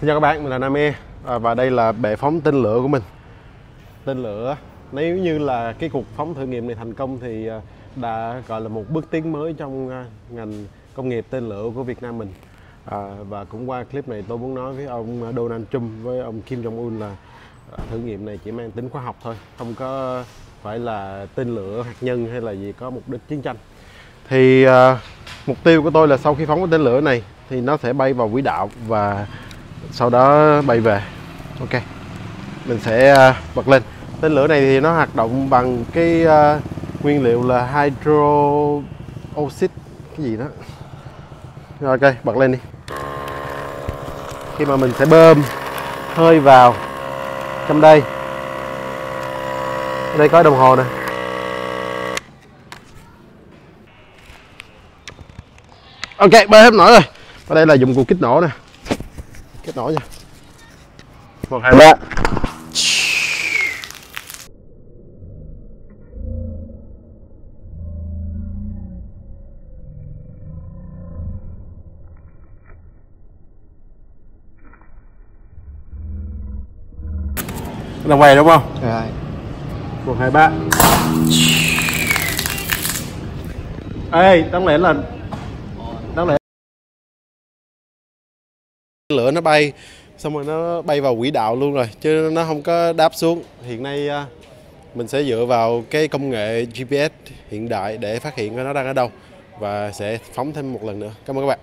Xin chào các bạn, mình là Nam E à, và đây là bệ phóng tên lửa của mình. Tên lửa nếu như là cái cuộc phóng thử nghiệm này thành công thì à, đã gọi là một bước tiến mới trong à, ngành công nghiệp tên lửa của Việt Nam mình. À, và cũng qua clip này tôi muốn nói với ông Donald Trump với ông Kim Jong Un là à, thử nghiệm này chỉ mang tính khoa học thôi, không có phải là tên lửa hạt nhân hay là gì có mục đích chiến tranh. Thì à, mục tiêu của tôi là sau khi phóng cái tên lửa này thì nó sẽ bay vào quỹ đạo và sau đó bay về. Ok. Mình sẽ uh, bật lên. Tên lửa này thì nó hoạt động bằng cái uh, nguyên liệu là hydro oxit cái gì đó. Rồi ok bật lên đi. Khi mà mình sẽ bơm hơi vào. Trong đây. Ở đây có đồng hồ nè. Ok bơm hết nổi rồi. Ở đây là dụng cụ kích nổ nè kết nối nha. Một hai ba là quay đúng không? Rồi. một hai ba ê đáng lẽ là lửa nó bay, xong rồi nó bay vào quỹ đạo luôn rồi, chứ nó không có đáp xuống. Hiện nay à, mình sẽ dựa vào cái công nghệ GPS hiện đại để phát hiện nó đang ở đâu và sẽ phóng thêm một lần nữa. Cảm ơn các bạn.